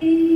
Thank you.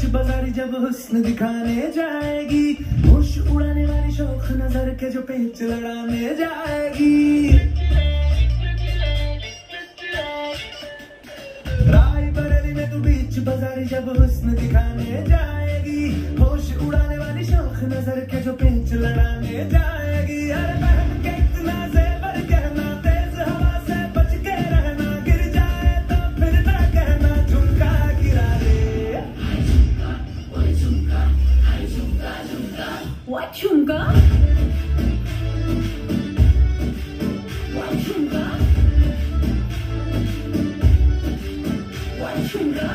बीच बाजारी जब हुस्न दिखाने जाएगी। होश उड़ाने वाली शौक नज़र के जो पेच लड़ाने जाएगी। राय बरेली में तू बीच बाजारी जब हुस्न दिखाने जाएगी। होश उड़ाने वाली शौक नज़र के जो पेच लड़ाने जाएगी। अरे What chunga? What chunga? What chunga?